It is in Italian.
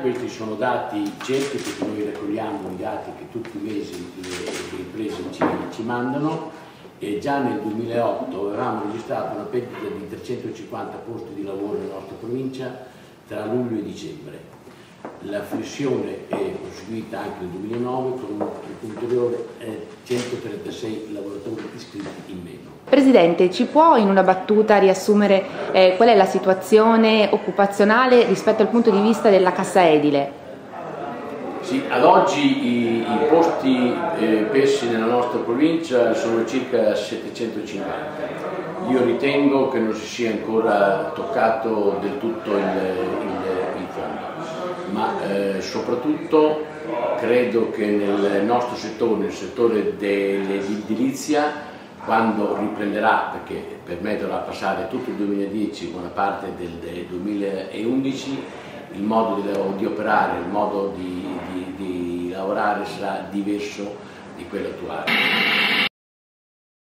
Questi sono dati certi perché noi raccogliamo i dati che tutti i mesi le imprese ci, ci mandano e già nel 2008 avevamo registrato una perdita di 350 posti di lavoro nella nostra provincia tra luglio e dicembre. La flessione è proseguita anche nel 2009 con un ulteriore eh, 136 lavoratori iscritti in meno. Presidente, ci può in una battuta riassumere eh, qual è la situazione occupazionale rispetto al punto di vista della cassa edile? Sì, ad oggi i, i posti eh, persi nella nostra provincia sono circa 750. Io ritengo che non si sia ancora toccato del tutto il, eh, soprattutto credo che nel nostro settore, nel settore dell'edilizia, quando riprenderà, perché per me dovrà passare tutto il 2010 buona parte del 2011, il modo di, operare, il modo di, di, di lavorare sarà diverso di quello attuale.